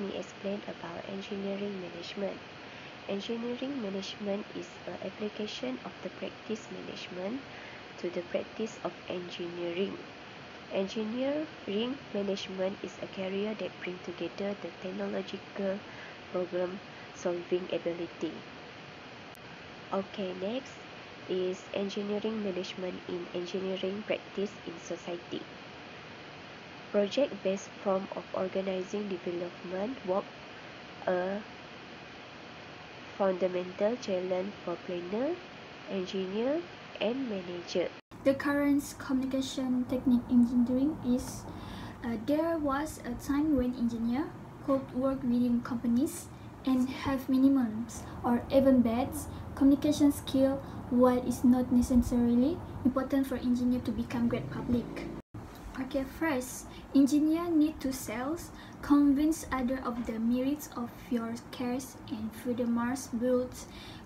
me explain about engineering management. Engineering management is an application of the practice management to the practice of engineering. Engineering management is a career that brings together the technological problem solving ability. Okay, next is engineering management in engineering practice in society. Project-based form of organizing development work a fundamental challenge for planner, engineer, and manager. The current communication technique engineering is uh, there was a time when engineer could work within companies and have minimums or even bad communication skill while it's not necessarily important for engineer to become great public. Okay, first, engineer need to sales, convince other of the merits of your case and furthermore build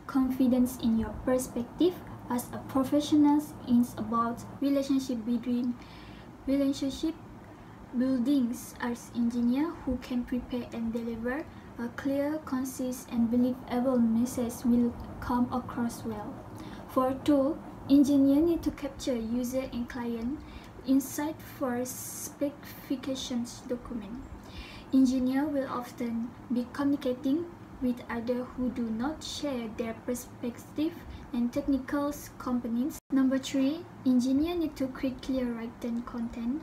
confidence in your perspective as a professional is about relationship between relationship buildings. As engineer who can prepare and deliver a clear, concise, and believable message will come across well. For two, engineer need to capture user and client insight for specifications document. Engineer will often be communicating with others who do not share their perspective and technical components. Number three, engineer need to create clear written content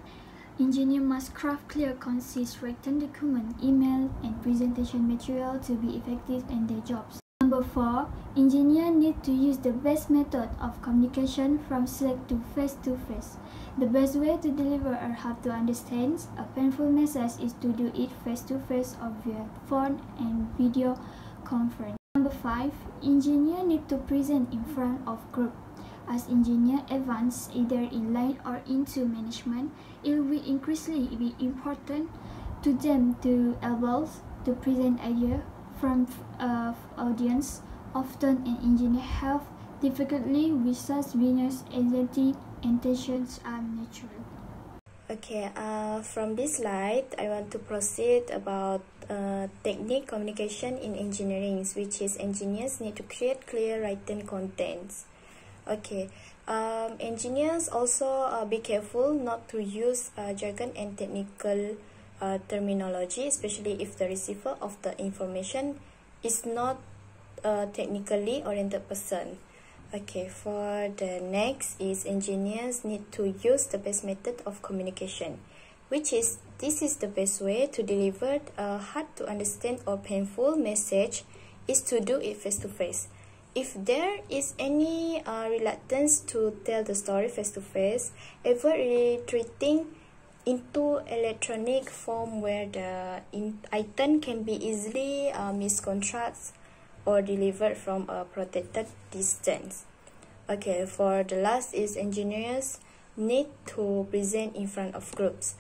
Engineer must craft clear, concise written document, email, and presentation material to be effective in their jobs. Number 4. Engineer need to use the best method of communication from Slack to face-to-face. The best way to deliver or how to understand a painful message is to do it face-to-face -face or via phone and video conference. Number 5. Engineer need to present in front of group. As engineer advance either in line or into management, it will increasingly be important to them to able to present idea from uh, audience. Often an engineer have difficulty with such anxiety intentions are natural. Okay, uh, from this slide, I want to proceed about uh, technique communication in engineering, which is engineers need to create clear written contents okay um, engineers also uh, be careful not to use uh, jargon and technical uh, terminology especially if the receiver of the information is not a technically oriented person. Okay for the next is engineers need to use the best method of communication which is this is the best way to deliver a hard to understand or painful message is to do it face to face if there is any uh, reluctance to tell the story face to face, ever retreating into electronic form where the item can be easily uh, or delivered from a protected distance. Okay, for the last is engineers need to present in front of groups.